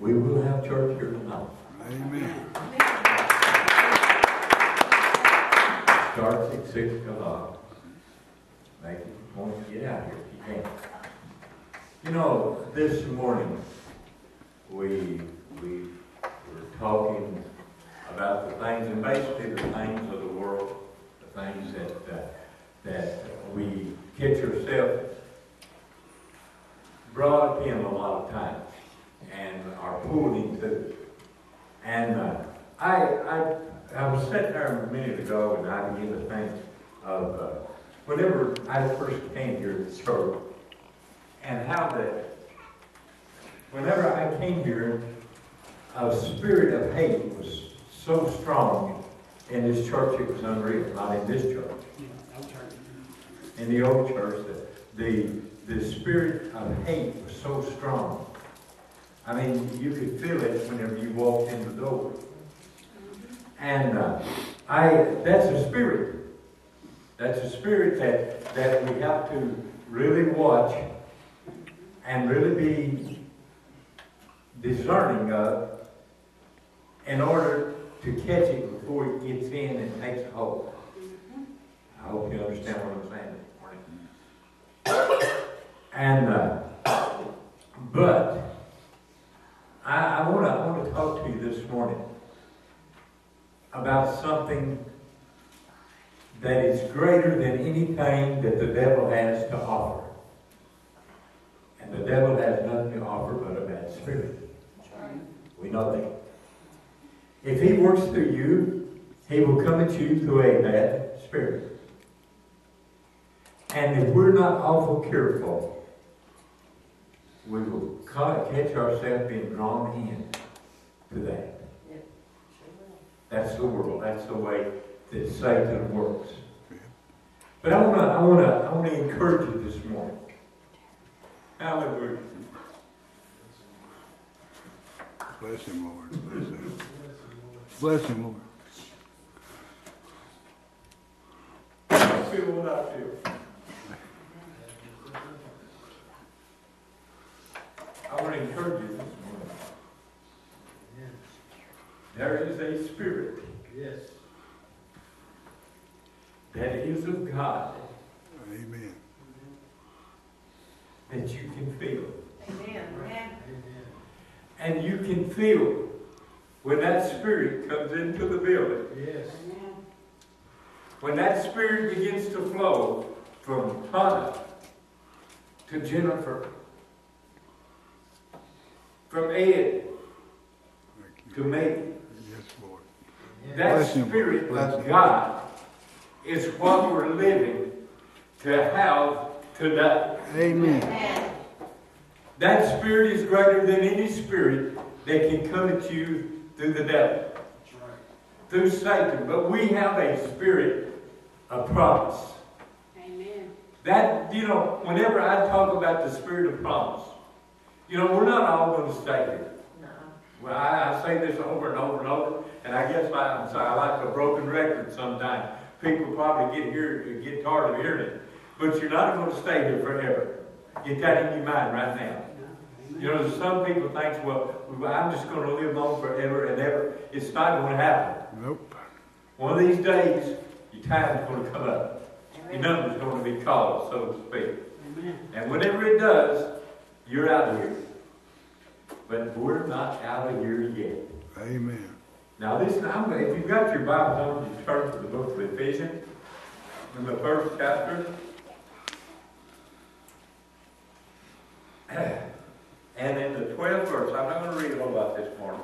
we will have church here tonight. Amen. Starts at six o'clock. Make it point to get out here if you can. You know, this morning, we, we were talking about the things, and basically the things of the world, the things that, uh, that we catch ourselves brought up in a lot of times and are pulled into. And uh, I, I, I was sitting there a minute ago and I began to think of uh, whenever I first came here to church and how that whenever I came here, a spirit of hate was so strong in this church it was unreal, not in this church. In the old church, the, the, the spirit of hate was so strong. I mean, you could feel it whenever you walked in the door. And uh, I, that's a spirit. That's a spirit that, that we have to really watch and really be discerning of in order to catch it before it gets in and takes hold. I hope you understand what I'm saying this morning. And, uh, but I, I want to I want to talk to you this morning about something that is greater than anything that the devil has to offer. And the devil has nothing to offer but a bad spirit. We know that. If he works through you, he will come at you through a bad spirit. And if we're not awful careful, we will ca- catch ourselves being drawn in to that. That's the world. That's the way that Satan works. But I want to, I want to, I want to encourage you this morning. Hallelujah. Bless him, Lord. Bless him. Bless him, Lord. I feel what I feel. I want to encourage you this morning. There is a spirit Yes. that is of God Amen. that you can feel. Amen. Amen. And you can feel when that spirit comes into the building. Yes. When that spirit begins to flow from Hannah to Jennifer, from Ed to you. me, Yes, Lord. that Bless spirit Bless of him. God is what we're living to have today. Amen. Amen. That spirit is greater than any spirit that can come at you through the devil, right. through Satan. But we have a spirit of promise. Amen. That, you know, whenever I talk about the spirit of promise, you know, we're not all going to stay here. No. Well, I, I say this over and over and over, and I guess I, I'm sorry, I like a broken record sometimes. People probably get here, get tired of hearing it. But you're not going to stay here forever. Get that in your mind right now. You know, some people think, well, I'm just going to live on forever and ever. It's not going to happen. Nope. One of these days, your time's going to come up. Your number's going to be called, so to speak. Amen. And whenever it does, you're out of here. But we're not out of here yet. Amen. Now, this, I'm, if you've got your Bibles, I want you to turn to the book of Ephesians, in the first chapter. And in the 12th verse, I'm not going to read a whole lot this morning,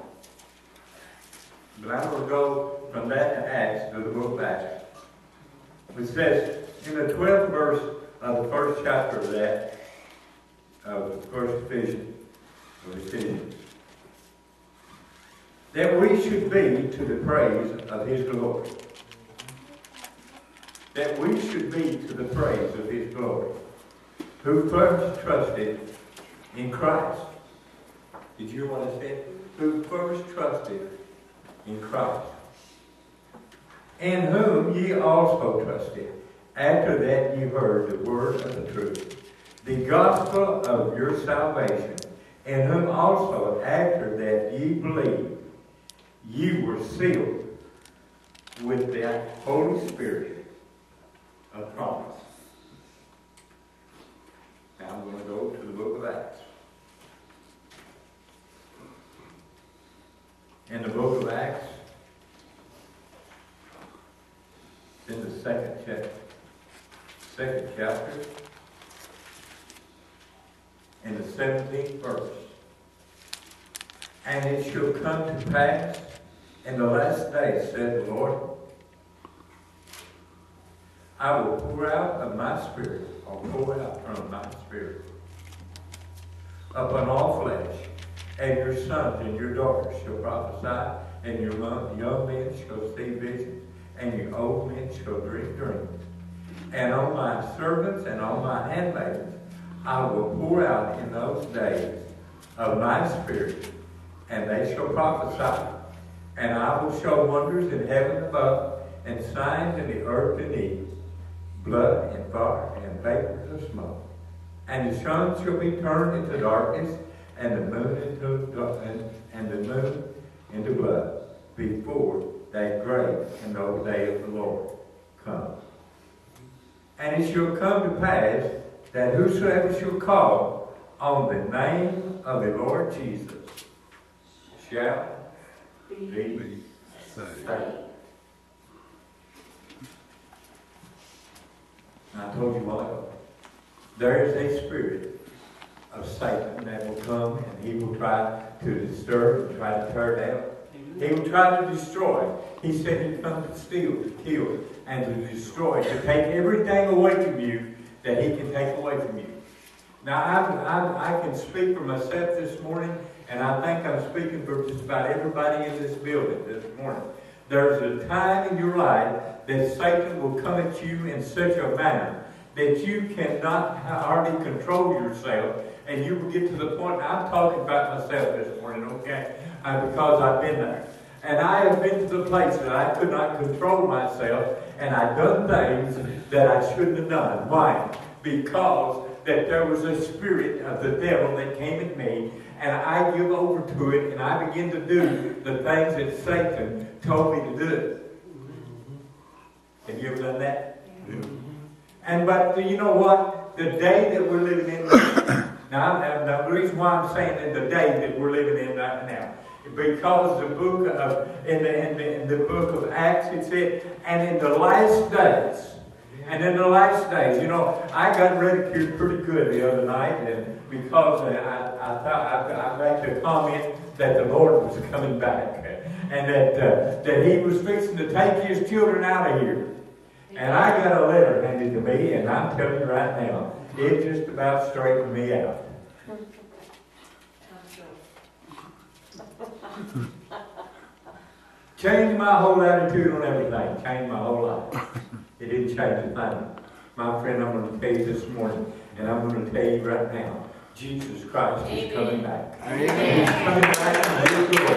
but I'm going to go from that to Acts, to the book of Acts. It says, in the 12th verse of the first chapter of that, of the first Ephesians, of Ephesians, that we should be to the praise of his glory. That we should be to the praise of his glory. Who first trusted in Christ. Did you what I said? Who first trusted in Christ. In whom ye also trusted, after that ye heard the word of the truth, the gospel of your salvation, in whom also after that you believe, you were sealed with that Holy Spirit of promise. Now I'm going to go to the book of Acts. In the book of Acts, in the second chapter, second chapter, in the seventeenth verse. And it shall come to pass in the last days, said the Lord, I will pour out of my spirit, or pour out from my spirit, upon all flesh, and your sons and your daughters shall prophesy, and your young men shall see visions, and your old men shall dream dreams. And on my servants and on my handmaidens I will pour out in those days of my spirit, and they shall prophesy. And I will show wonders in heaven above, and signs in the earth beneath, blood and fire and vapors of smoke. And the sun shall be turned into darkness, and the moon into and, and the moon into blood, before that great and noble day of the Lord comes. And it shall come to pass that whosoever shall call on the name of the Lord Jesus shall be saved. I told you ago, there is a spirit of Satan that will come and he will try to disturb and try to tear down. He will try to destroy. He said he'd come to steal, to kill, and to destroy, to take everything away from you that he can take away from you. Now, I, I, I can speak for myself this morning, and I think I'm speaking for just about everybody in this building this morning. There's a time in your life that Satan will come at you in such a manner that you cannot hardly control yourself, and you will get to the point. I'm talking about myself this morning, okay? Uh, because I've been there. And I have been to the place that I could not control myself, and I've done things that I shouldn't have done. Why? Because that there was a spirit of the devil that came at me, and I give over to it, and I begin to do the things that Satan told me to do. Have you ever done that? And but you know what? The day that we're living in now, now, the reason why I'm saying that the day that we're living in right now, because the book of in the, in the, in the book of Acts it said, and in the last days, and in the last days, you know, I got ridiculed pretty good the other night, and because I, I thought I, I made the comment that the Lord was coming back, and that uh, that He was fixing to take His children out of here. And I got a letter handed to me, and I'm telling you right now, it just about straightened me out. Changed my whole attitude on everything. Changed my whole life. It didn't change a thing. My friend, I'm going to tell you this morning, and I'm going to tell you right now, Jesus Christ is coming back. Amen. He's coming back and His glory.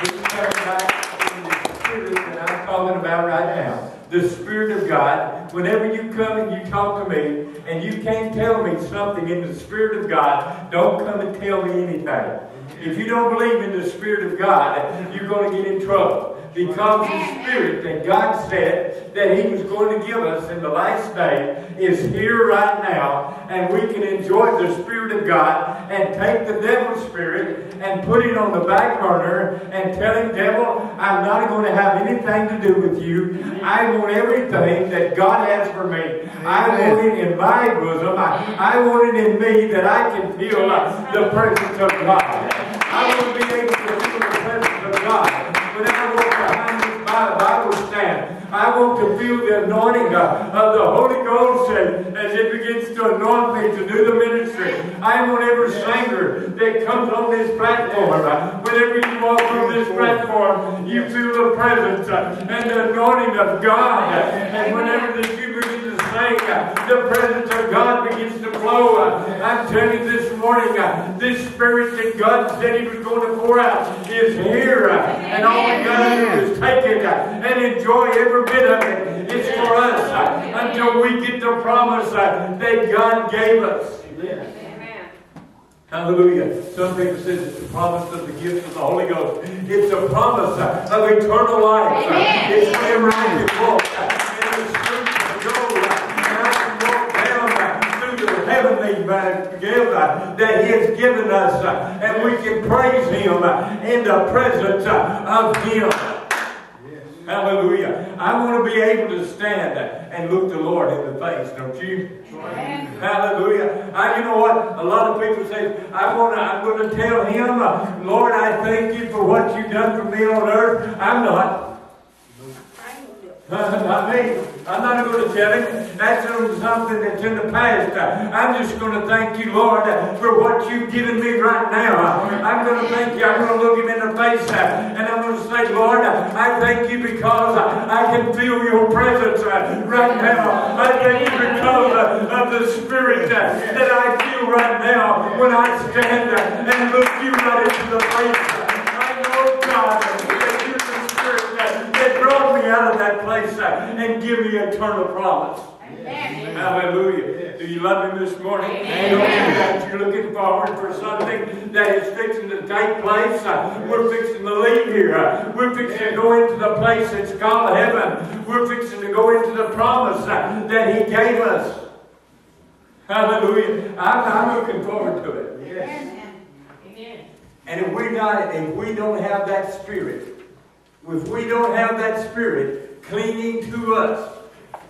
He's coming back in the spirit that I'm talking about right now. The Spirit of God. Whenever you come and you talk to me, and you can't tell me something in the Spirit of God, don't come and tell me anything. If you don't believe in the Spirit of God, you're going to get in trouble. Because the Spirit that God said that He was going to give us in the last day is here right now, and we can enjoy the Spirit of God and take the devil's spirit and put it on the back burner and tell him, devil, I'm not going to have anything to do with you. I want everything that God has for me. I want it in my bosom. I, I want it in me that I can feel the presence of God. I to be able I want to feel the anointing of the Holy Ghost as it begins to anoint me to do the ministry. I want every singer that comes on this platform, whenever you walk on this platform, you feel the presence uh, and the anointing of God. and whenever that you begin to sing, uh, the presence of God begins to flow. Uh, I'm telling you this morning, this spirit that God said He was going to pour out is here. and all we got to do is take it and enjoy every of it. It's for us until we get the promise that God gave us. Amen. Hallelujah. Some people say it's the promise of the gift of the Holy Ghost. It's a promise of eternal life. Amen. It's whenever I can walk in the streets of gold and I can walk down uh, through the heavenly gift that He has given us and we can praise Him in the presence of Him. Hallelujah. I want to be able to stand and look the Lord in the face, don't you? Amen. Hallelujah. I, you know what? A lot of people say, I want to, I'm going to tell him, Lord, I thank you for what you've done for me on earth. I'm not. Not me. I'm not going to tell him. That's something that's in the past. I'm just going to thank you, Lord, for what you've given me right now. I'm going to thank you. I'm going to look him in the face and I'm going to say, Lord, I thank you because I can feel your presence right now. I thank you because of the spirit that I feel right now when I stand and look you right into the face. I know, God, that you're the spirit that, that brought me out of that place uh, and give me eternal promise. Amen. Hallelujah. Do you love him this morning? Amen. You that you're looking forward for something that is fixing to take place? Uh, we're fixing to leave here. Uh, we're fixing to go into the place that's called heaven. We're fixing to go into the promise uh, that he gave us. Hallelujah. I'm, I'm looking forward to it. Amen. Amen. And if we not, if we don't have that spirit, if we don't have that spirit clinging to us,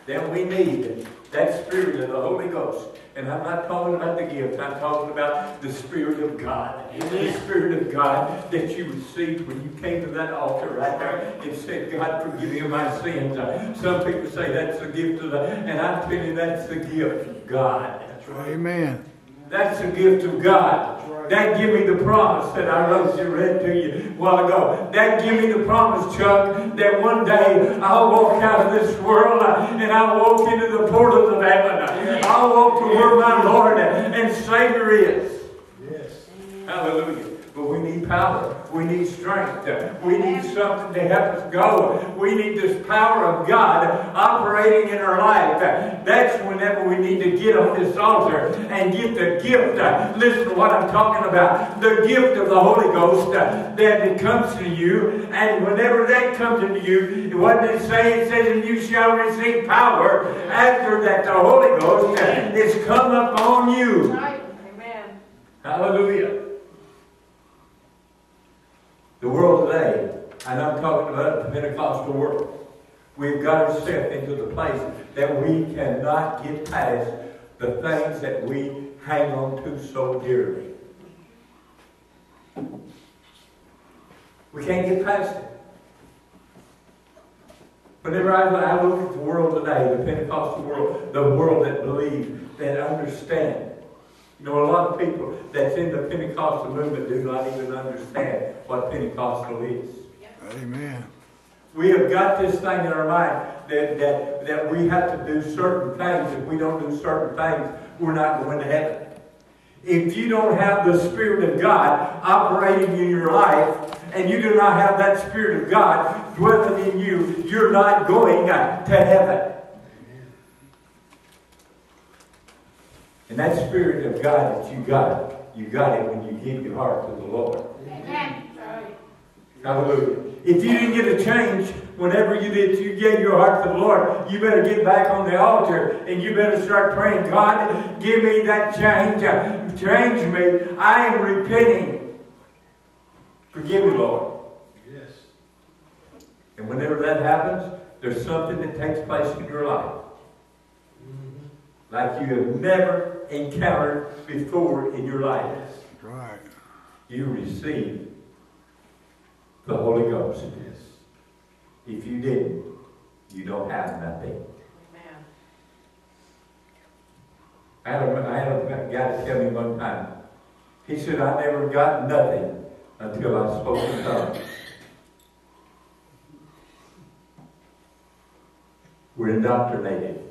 then we need that spirit of the Holy Ghost. And I'm not talking about the gift, I'm talking about the Spirit of God. The Spirit of God that you received when you came to that altar right there and said, God, forgive me of my sins. Uh, Some people say that's the gift of the, and I'm telling you that's the gift of God. Amen. That's the gift of God. That give me the promise that I wrote you read to you a while ago. That give me the promise, Chuck, that one day I'll walk out of this world and I'll walk into the portals of heaven. I'll walk to where my Lord and Savior is. Yes. Hallelujah. But we need power. We need strength. We need something to help us go. We need this power of God operating in our life. That's whenever we need to get on this altar and get the gift. Listen to what I'm talking about. The gift of the Holy Ghost that it comes to you. And whenever that comes into you, what did it say? It says, and you shall receive power after that the Holy Ghost is come upon you. Right. Amen. Hallelujah. The world today, and I'm talking about the Pentecostal world, we've got ourselves into the place that we cannot get past the things that we hang on to so dearly. We can't get past it. Whenever I, I look at the world today, the Pentecostal world, the world that believes, that understand, you know, a lot of people that's in the Pentecostal movement do not even understand what Pentecostal is. Amen. We have got this thing in our mind that, that, that we have to do certain things. If we don't do certain things, we're not going to heaven. If you don't have the Spirit of God operating in your life, and you do not have that Spirit of God dwelling in you, you're not going to heaven. And that Spirit of God that you got, you got it when you give your heart to the Lord. Amen. Hallelujah. If you didn't get a change whenever you did, you gave your heart to the Lord, you better get back on the altar and you better start praying, God, give me that change. Change me. I am repenting. Forgive me, Lord. Yes. And whenever that happens, there's something that takes place in your life. Mm-hmm. Like you have never encountered before in your life. Right. You receive the Holy Ghost. Yes. If you didn't, you don't have nothing. Amen. I had, a, I had a guy tell me one time. He said, I never got nothing until I spoke in tongues. We're indoctrinated.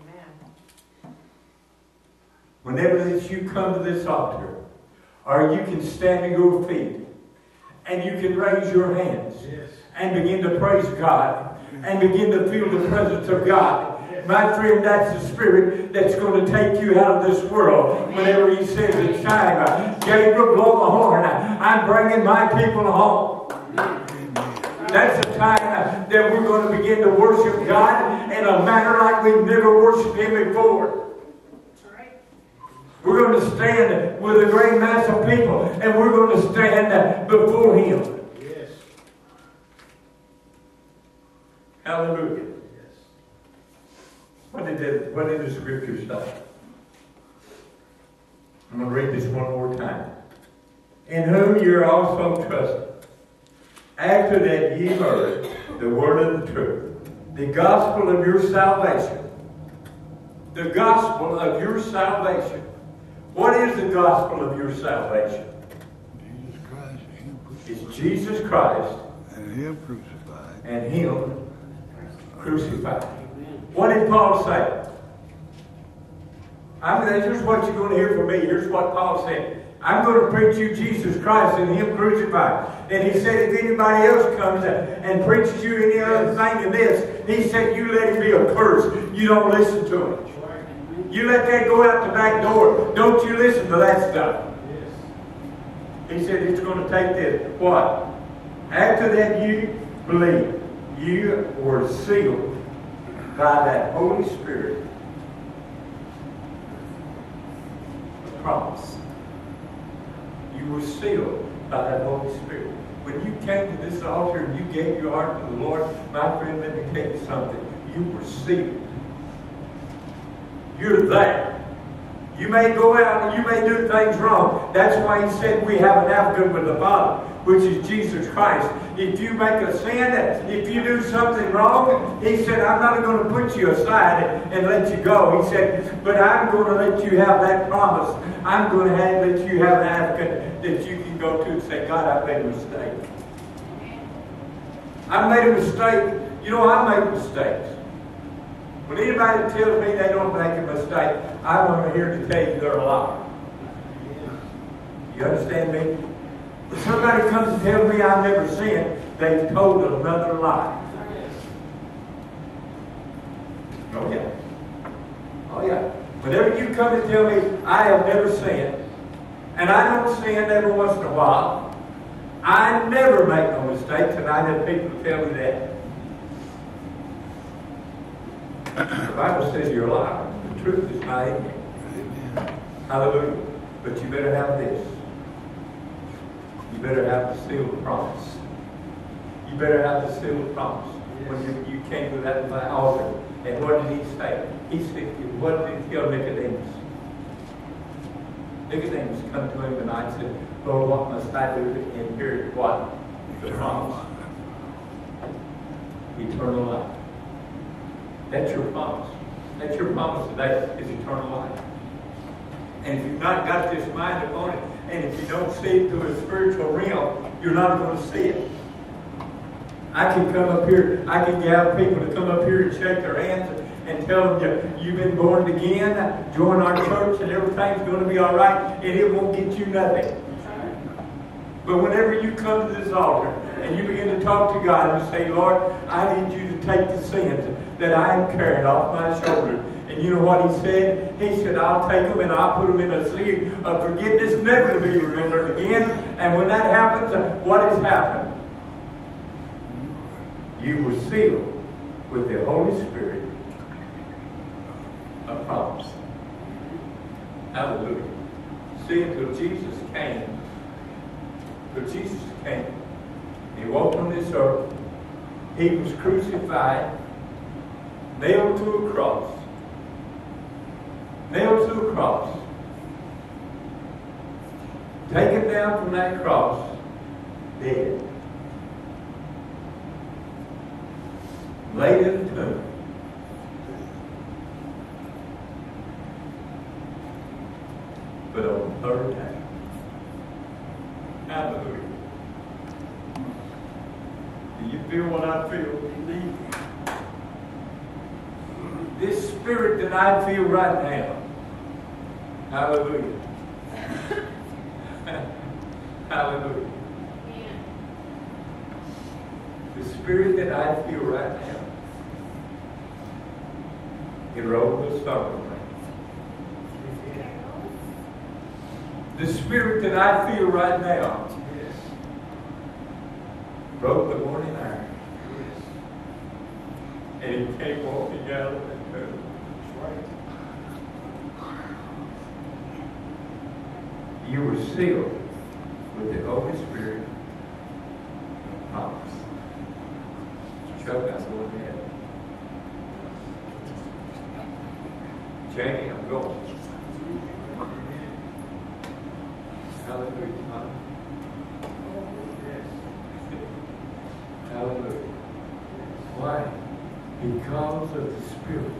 Amen. Whenever that you come to this altar, or you can stand on your feet, and you can raise your hands, and begin to praise God, and begin to feel the presence of God, my friend, that's the spirit that's going to take you out of this world. Whenever he says it's time, uh, Gabriel, blow the horn. I'm bringing my people home. That's the time uh, that we're going to begin to worship God in a manner like we've never worshiped Him before. We're going to stand with a great mass of people, and we're going to stand before Him. Yes. Hallelujah. Yes. What did the, what did the scripture say? I'm going to read this one more time. In whom you're also trusted. After that ye heard the word of the truth, the gospel of your salvation. The gospel of your salvation. What is the gospel of your salvation? Jesus Christ, Him It's. Jesus Christ And Him crucified. and Him crucified. What did Paul say? I mean, here's what you're going to hear from me. Here's what Paul said. I'm going to preach you Jesus Christ and Him crucified. And he said, if anybody else comes and preaches you any other thing than this, he said, you let him be a curse. You don't listen to him. You let that go out the back door. Don't you listen to that stuff. Yes. He said it's going to take this. What? After that you believe, you were sealed by that Holy Spirit of promise. You were sealed by that Holy Spirit. When you came to this altar and you gave your heart to the Lord, my friend, let me tell you something. You were sealed. You're there. You may go out and you may do things wrong. That's why he said we have an advocate with the Father, which is Jesus Christ. If you make a sin, if you do something wrong, he said, I'm not going to put you aside and let you go. He said, but I'm going to let you have that promise. I'm going to have, let you have an advocate that you can go to and say, God, I made a mistake. I made a mistake. You know, I make mistakes. When anybody tells me they don't make a mistake, I'm here to tell you they're a liar. You understand me? If somebody comes and tells me I've never sinned, they've told another lie. Oh yeah. Oh yeah. Whenever you come and tell me I have never sinned, and I don't sin every once in a while, I never make no mistakes, and I have people tell me that. The Bible says you're a liar. The truth is not in. Amen. Hallelujah. But you better have this. You better have the seal of promise. You better have the seal of promise. When you, you came to that altar, and what did he say? He said, what did he tell Nicodemus? Nicodemus come to him and I said, Lord, what must I do to inherit what? The promise. Eternal life. That's your promise. That's your promise today is eternal life. And if you've not got this mind upon it, and if you don't see it through a spiritual realm, you're not going to see it. I can come up here, I can gather people to come up here and shake their hands and tell them you, you've been born again, join our church, and everything's going to be all right, and it won't get you nothing. But whenever you come to this altar and you begin to talk to God and say, Lord, I need you to take the sins that I am carrying off my shoulders. And you know what he said? He said, I'll take them and I'll put them in a sleeve of forgiveness, never to be remembered again. And when that happens, what has happened? You were sealed with the Holy Spirit of promise. Hallelujah. See, until Jesus came, until Jesus came. He walked on this earth. He was crucified, nailed to a cross. Nailed to a cross. Taken down from that cross, dead. Laid in the tomb. But on the third day, Hallelujah. Do you feel what I feel? Spirit that I feel right now. Hallelujah. Hallelujah. The spirit that I feel right now He rolled the stone. The spirit that I feel right now broke the morning iron. And he came walking out of the tomb. You were sealed with the Holy Spirit of promise. Chuck, that's going ahead. Jamie, I'm going. Hallelujah. Hallelujah. Why? Because of the Spirit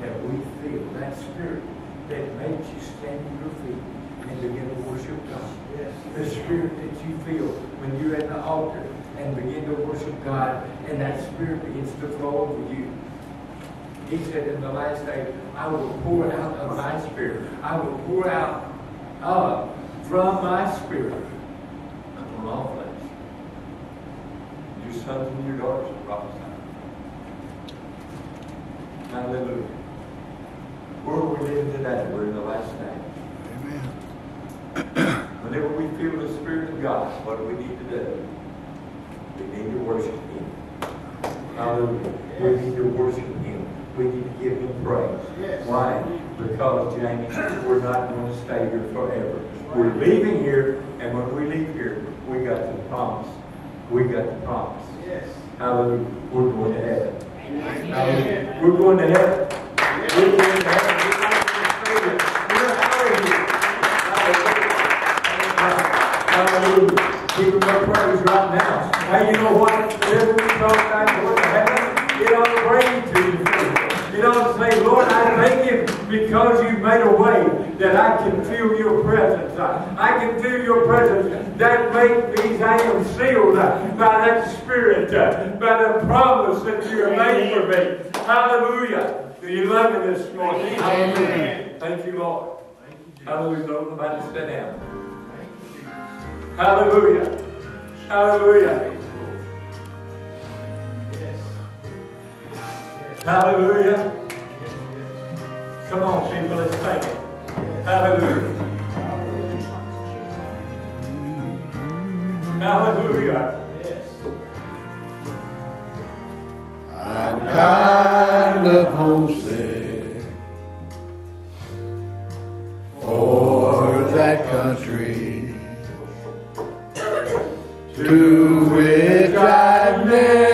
that we feel, that Spirit that makes you stand on your feet and begin to worship God. The Spirit that you feel when you're at the altar and begin to worship God, and that Spirit begins to flow over you. He said in the last day, I will pour out of my Spirit. I will pour out uh, from my Spirit upon all flesh. Your sons and your daughters will prophesy. Hallelujah. Where we living today? We're in the last day. Amen. Whenever we feel the Spirit of God, what do we need to do? We need to worship Him. Hallelujah. We need to worship Him. We need to give Him praise. Why? Because, Jamie, we're not going to stay here forever. We're leaving here, and when we leave here, we got the promise. We got the promise. Hallelujah. We're going to heaven. Hallelujah. We're going to heaven. We're going to heaven. We're not going to stay here. We're out of here. Hallelujah. Hallelujah. Give him our praise right now. Hey, you know what? Whenever we talk back to heaven, it ought to bring to you. You know, to say, Lord, I thank you because you made a way that I can feel your presence. I, can feel your presence. That makes me, I am sealed by that Spirit, by the promise that you have made for me. Hallelujah. Do you love me this morning? Hallelujah. Thank you, Lord. Hallelujah. Don't nobody sit down. Hallelujah. Hallelujah. Hallelujah. Come on, people, let's sing it. Hallelujah. Hallelujah. I'm kind of homesick for that country to which I've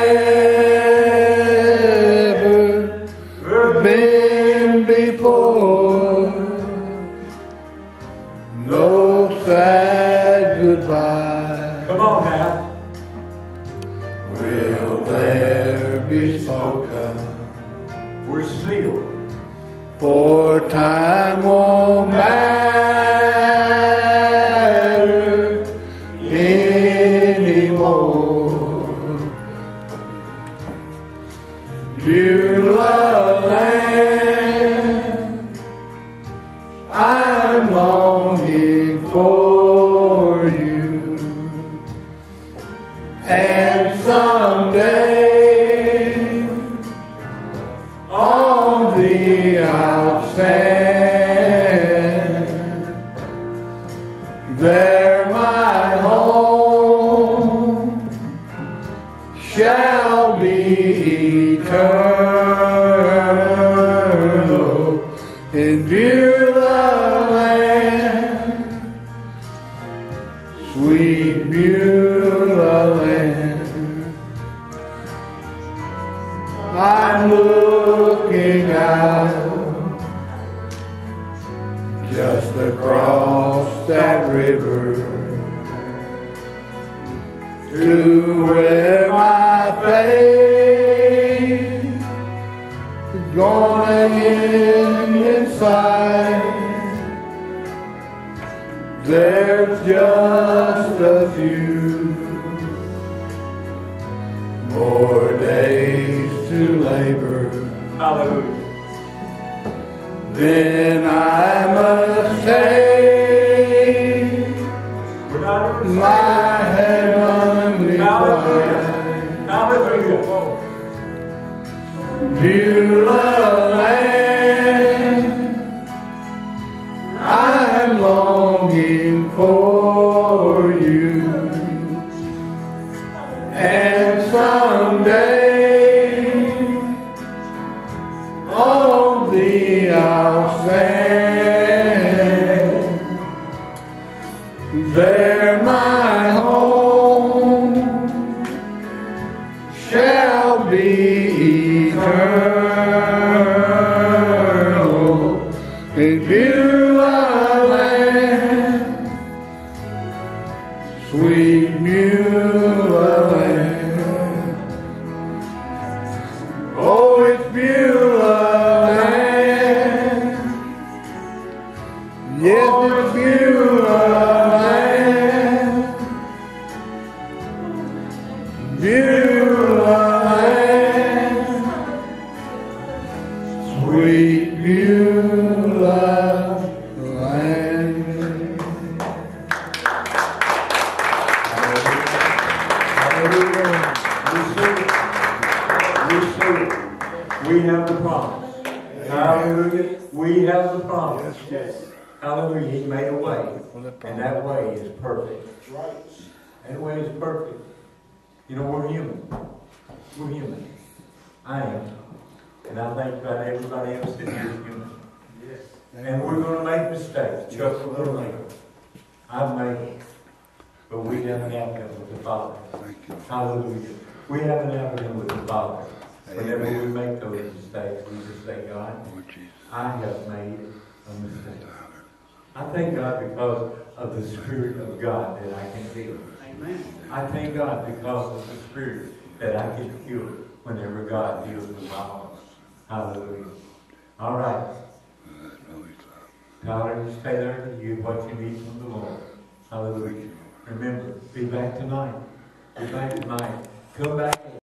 more days to labor. Hallelujah. Then I must take in way is perfect. That way is perfect. You know, we're human. We're human. I am. And I think about everybody else that is human. And we're gonna make mistakes. Chuck, we're gonna make them. I've made them. But we have an advocate with the Father. Thank you. Hallelujah. We have an advocate with the Father. Whenever we make those mistakes, we just say, God. I have made a mistake. I thank God because of the Spirit of God that I can feel. I thank God because of the Spirit that I can feel whenever God heals with my heart. Hallelujah. All right. Tyler, stay there. You what you need from the Lord. Hallelujah. Remember, be back tonight. Be back tonight. Come back.